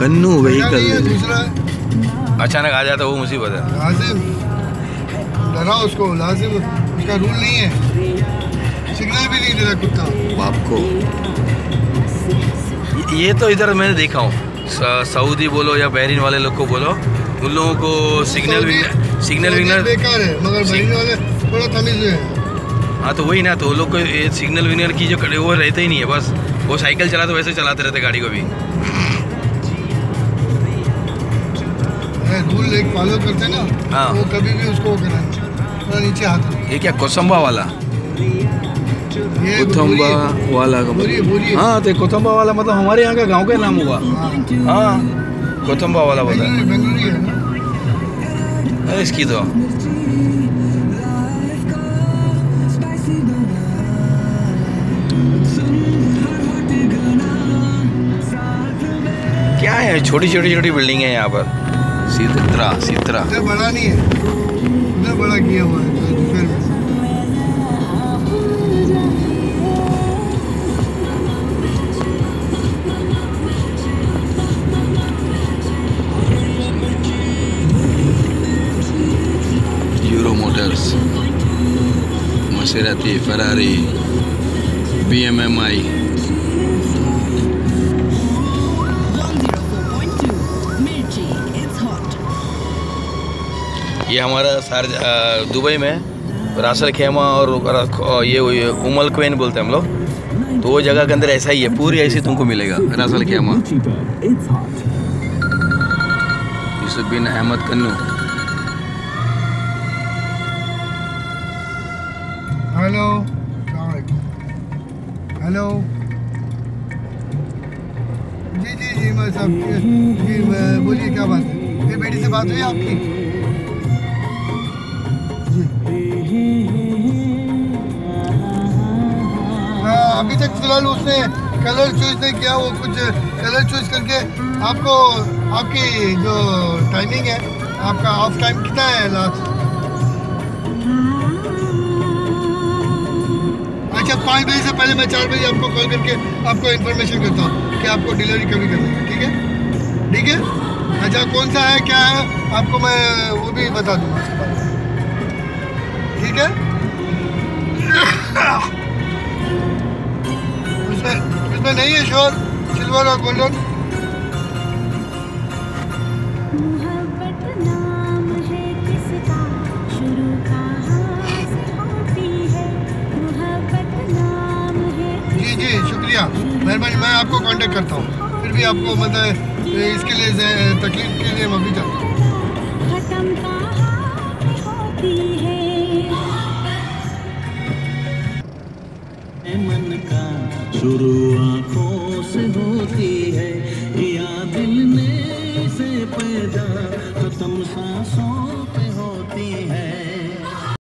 कन्नू मेरा नहीं है, व्हीकल दूसरा। है अचानक आ जाता वो मुसीबत है। लाजिम। डरा उसको लाजिम। उसका रूल नहीं है। सिग्नल भी नहीं दे रहा कुत्ता। बाप को। ये तो इधर मैंने देखा हूँ। सऊदी बोलो या बहरीन वाले लोग को बोलो उन लोगों को सिग्नल विग्नल सिग्नल विग्नल बेकार है मगर बहरीन वाले थोड़ा तमीज है। हाँ तो वही ना तो वो लोग को ये सिग्नल विग्नल की जो कड़े वो रहते ही नहीं है बस। वो साइकिल चलाते वैसे चलाते रहते गाड़ी को भी। फॉलो करते हैं ना हाँ। वो कभी भी उसको करना नीचे हाथ ये क्या कोसंबा वाला? कोथम्बा वाला का बोरी है, तो कोथम्बा वाला मतलब हमारे यहाँ का गाँव का नाम हुआ हाँ कोथम्बा वाला बोला। है इसकी तो। क्या है? छोटी छोटी छोटी बिल्डिंग है यहाँ पर। सित्रा सित्रा उधर बड़ा नहीं है उधर बड़ा किया हुआ है दोपहर में यूरो मोटर्स मसेराती ये हमारा सार दुबई में रासल खेमा और ये उमल क्वेन बोलते हैं हम लोग। तो वो जगह के अंदर ऐसा ही है, पूरी ऐसी तुमको मिलेगा, Ras al Khaimah. Bin Ahmed Kanoo. Hello hello. जी जी जी, मैं सब बोलिए, क्या बात है? ये बेटी से बात हुई आपकी? फ़िलहाल उसने कलर चूज़ नहीं किया, वो कुछ कलर चूज़ करके आपको, आपकी जो टाइमिंग है, आपका ऑफ़ टाइम कितना है लास्ट अच्छा पाँच बजे से पहले मैं चार बजे आपको कॉल करके आपको इन्फॉर्मेशन करता हूँ कि आपको डिलीवरी कभी करनी है, ठीक है? ठीक है? अच्छा कौन सा है, क्या है, आपको मैं वो भी बता दूँगा उसके बाद ठीक है? उसमें नहीं है शोर सिल्वर और गोल्डन। मोहब्बत नाम है किसका? शुरू कहाँ से होती है? मोहब्बत नाम है जी जी शुक्रिया। मेहरबानी मैं आपको कांटेक्ट करता हूँ। फिर भी आपको मतलब इसके लिए तकलीफ़ के लिए माफ़ी चाहता हूँ। है? मन का शुरू आँखों से होती है या दिल में से पैदा